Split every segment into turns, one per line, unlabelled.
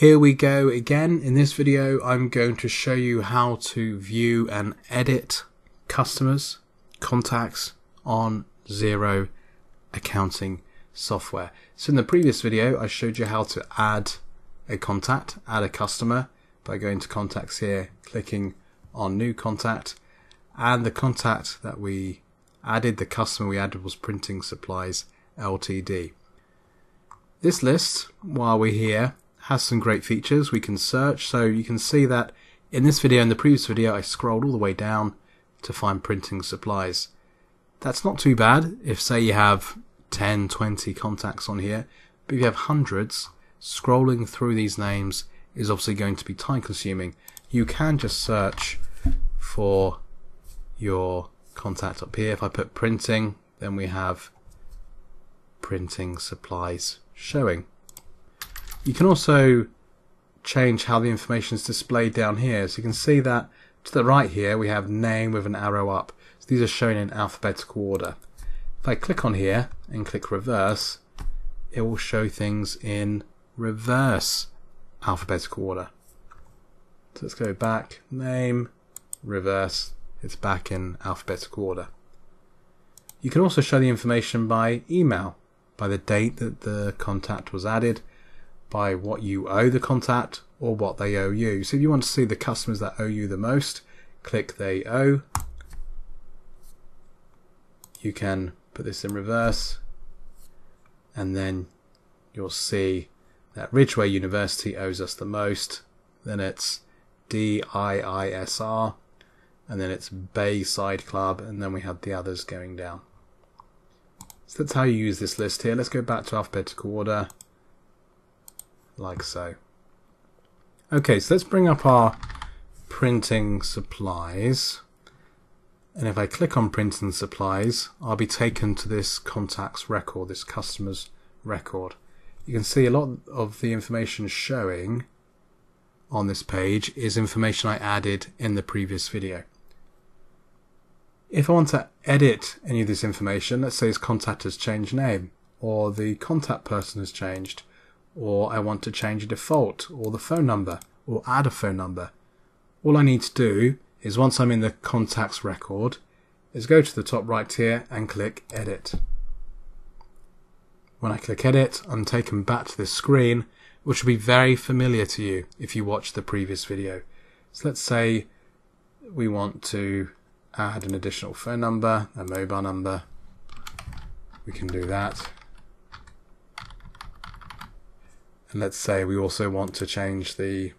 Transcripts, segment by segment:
Here we go again. In this video, I'm going to show you how to view and edit customers, contacts on Xero accounting software. So in the previous video, I showed you how to add a contact, add a customer by going to contacts here, clicking on new contact, and the contact that we added, the customer we added was Printing Supplies Ltd. This list, while we're here, has some great features. We can search, so you can see that in this video and the previous video, I scrolled all the way down to find printing supplies. That's not too bad if, say, you have 10, 20 contacts on here, but if you have hundreds, scrolling through these names is obviously going to be time consuming. You can just search for your contact up here. If I put printing, then we have printing supplies showing. You can also change how the information is displayed down here. So you can see that to the right here we have name with an arrow up. So these are shown in alphabetical order. If I click on here and click reverse, it will show things in reverse alphabetical order. So let's go back, name, reverse, it's back in alphabetical order. You can also show the information by email, by the date that the contact was added, by what you owe the contact, or what they owe you. So if you want to see the customers that owe you the most, click they owe. You can put this in reverse, and then you'll see that Ridgeway University owes us the most. Then it's DIISR, and then it's Bayside Club, and then we have the others going down. So that's how you use this list here. Let's go back to alphabetical order, like so. Okay, so let's bring up our printing supplies. And if I click on printing supplies, I'll be taken to this contacts record, this customer's record. You can see a lot of the information showing on this page is information I added in the previous video. If I want to edit any of this information, let's say his contact has changed name, or the contact person has changed, or I want to change a default, or the phone number, or add a phone number, all I need to do is once I'm in the contacts record, is go to the top right here and click edit. When I click edit, I'm taken back to this screen, which will be very familiar to you if you watched the previous video. So let's say we want to add an additional phone number, a mobile number. We can do that. And let's say we also want to change the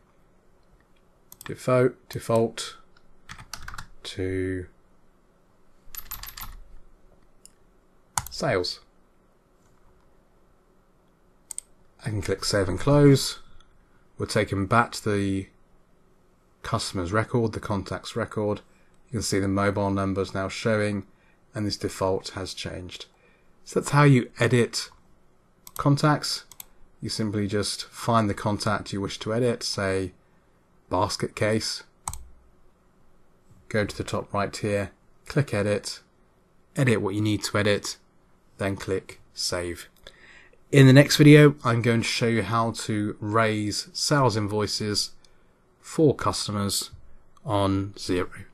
default default to sales. I can click save and close. We're taken back to the customer's record, the contacts record. You can see the mobile numbers now showing and this default has changed. So that's how you edit contacts. You simply just find the contact you wish to edit, say basket case. Go to the top right here, click edit, edit what you need to edit, then click save. In the next video, I'm going to show you how to raise sales invoices for customers on Xero.